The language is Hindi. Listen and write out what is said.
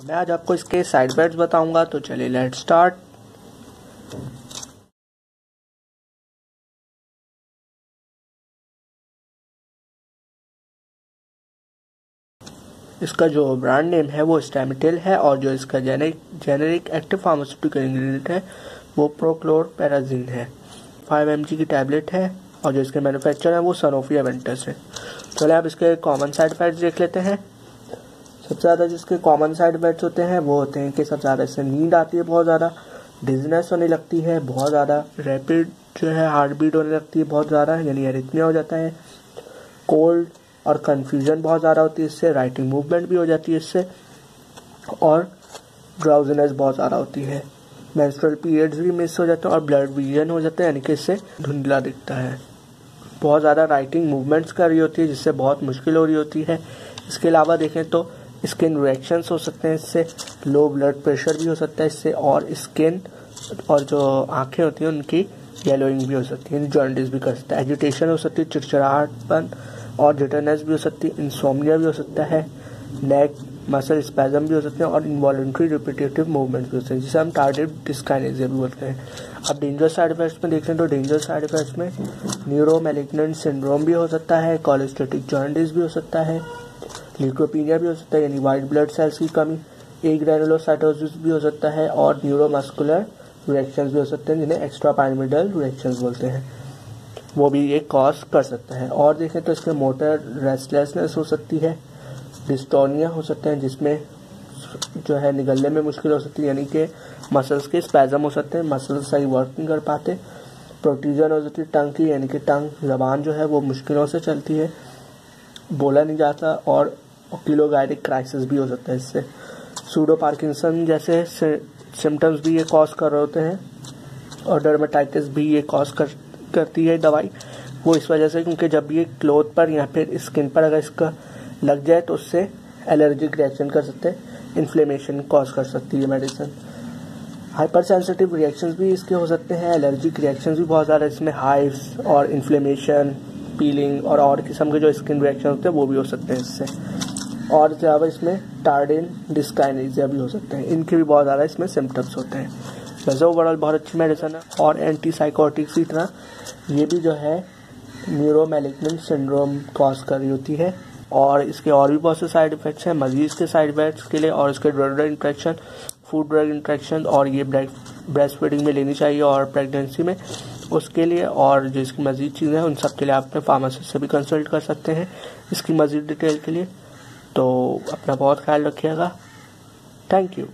मैं आज आपको इसके साइड इफेक्ट्स बताऊँगा तो चलिए लेट स्टार्ट इसका जो ब्रांड नेम है, वो स्टेमिटेल है, और जो इसका जेनेरिक एक्टिव फार्मास्यूटिकल इंग्रेडिएंट है, वो प्रोक्लोर पैराजीन है. फाइव एम की टैबलेट है, और जो इसके मैन्युफैक्चर है, वो सनोफिया एवेंटस है. चले आप इसके कॉमन साइड इफेक्ट्स देख लेते हैं. सबसे ज़्यादा जिसके कॉमन साइड इफेक्ट्स होते हैं, वो होते हैं कि सबसे ज़्यादा इससे नींद आती है बहुत ज़्यादा डिजनेस होने लगती है बहुत ज़्यादा रैपिड जो है हार्ट बीट होने लगती है बहुत ज़्यादा, यानी एरिथमिया हो जाता है कोल्ड और कन्फ्यूज़न बहुत ज़्यादा होती है इससे राइटिंग मूवमेंट भी हो जाती है इससे, और ड्राउजनेस बहुत ज़्यादा होती है। मेंस्ट्रुअल पीरियड्स भी मिस हो जाते हैं और ब्लड विजन हो जाते हैं, यानी कि इससे धुंधला दिखता है। बहुत ज़्यादा राइटिंग मूवमेंट्स कर रही होती है, जिससे बहुत मुश्किल हो रही होती है। इसके अलावा देखें तो स्किन रिएक्शंस हो सकते हैं, इससे लो ब्लड प्रेशर भी हो सकता है, इससे और स्किन और जो आँखें होती हैं, उनकी येलोइंग भी हो सकती है जॉइंटिस भी कर सकता है एजुटेशन हो सकती है चिड़चिड़ाहटपन और जिटरनेस भी हो सकती है इंसोमिया भी हो सकता है नेक मसल स्पैजम भी हो सकते हैं और इन्वॉलेंट्री रिपीटेटिव मूवमेंट भी हो सकते हैं, जिसे हम टारगेट डिस्काइनेजिया भी बोलते हैं। अब डेंजर साइड इफेक्ट्स में देखते हैं तो डेंजर साइड इफेक्ट्स में न्यूरो मेलिग्नेंट सिंड्रोम भी हो सकता है कॉलेस्टेटिक जॉइंटिस भी हो सकता है ल्यूकोपीनिया भी हो सकता है, यानी वाइट ब्लड सेल्स की कमी, एक ग्रेनुलोसाइटोसिस भी हो सकता है, और न्यूरोमस्कुलर रिएक्शंस भी हो सकते हैं, जिन्हें एक्स्ट्रा पायरमिडल रिएक्शंस बोलते हैं। वो भी एक कॉज कर सकता है। और देखें तो इसमें मोटर रेस्टलेसनेस हो सकती है डिस्टोनिया हो सकते हैं, जिसमें जो है निगलने में मुश्किल हो सकती है, यानी कि मसल्स के स्पैजम हो सकते हैं मसल्स सही वर्क नहीं कर पाते प्रोटीजन हो सकती है टंग की यानी कि टंग, जबान जो है वो मुश्किलों से चलती है बोला नहीं जाता और किलोगाइडिक क्राइसिस भी हो सकता है इससे। सूडो पार्किंसन जैसे सिम्टम्स भी ये कॉज कर रहे होते हैं और डर्माटाइटिस भी ये कॉज कर करती है दवाई। वो इस वजह से क्योंकि जब ये क्लोथ पर या फिर स्किन पर अगर इसका लग जाए तो उससे एलर्जिक रिएक्शन कर सकते हैं इन्फ्लेमेशन कॉज कर सकती है मेडिसिन हाइपर सेंसिटिव रिएक्शंस भी इसके हो सकते हैं एलर्जिक रिएक्शंस भी बहुत ज़्यादा इसमें हाइव्स और इन्फ्लेमेशन पीलिंग और और किस्म के जो स्किन रिएक्शन होते हैं, वो भी हो सकते हैं इससे। और ज़्यादा इसमें टार्डिन डिस्काइनेजिया भी हो सकते हैं। इनके भी बहुत ज़्यादा इसमें सिम्टम्स होते हैं। वैसे ओवरऑल बहुत अच्छी मेडिसिन है और एंटी साइकोटिक्स की तरह ये भी जो है न्यूरो मेलिग्नेंट सिंड्रोम कॉज कर रही होती है। और इसके और भी बहुत से साइड इफेक्ट्स हैं मरीज़ के साइड इफेक्ट्स के लिए और इसके drug drug interaction food drug interaction और ये ब्रेस्ट फीडिंग में लेनी चाहिए और प्रेगनेंसी में। उसके लिए और जो इसकी मज़ीद चीज़ें हैं, उन सब के लिए आप अपने फार्मासिस्ट से भी कंसल्ट कर सकते हैं इसकी मज़ीद डिटेल के लिए। तो अपना बहुत ख्याल रखिएगा। Thank you